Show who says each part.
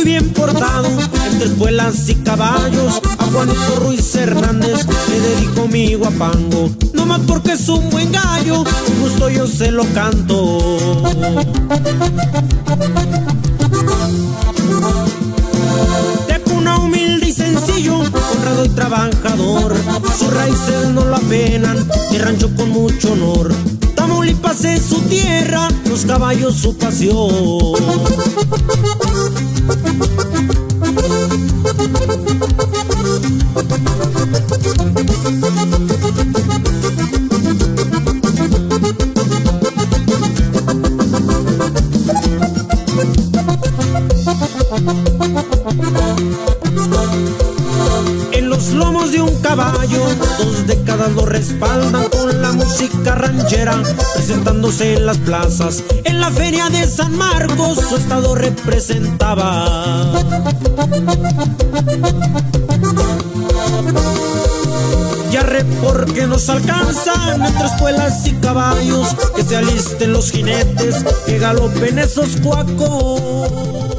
Speaker 1: Y bien portado, entre espuelas y caballos, a Juanito Ruiz Hernández le dedico mi guapango. No más porque es un buen gallo, se lo canto. De cuna humilde y sencillo, honrado y trabajador, sus raíces no lo apenan, y rancho con mucho honor. Tamaulipas es su tierra, los caballos su pasión. En los lomos de un caballo, dos décadas lo respaldan con la música ranchera, presentándose en las plazas. En la feria de San Marcos, su estado representaba. Ya re porque nos alcanzan entre espuelas y caballos, que se alisten los jinetes, que galopen esos cuacos.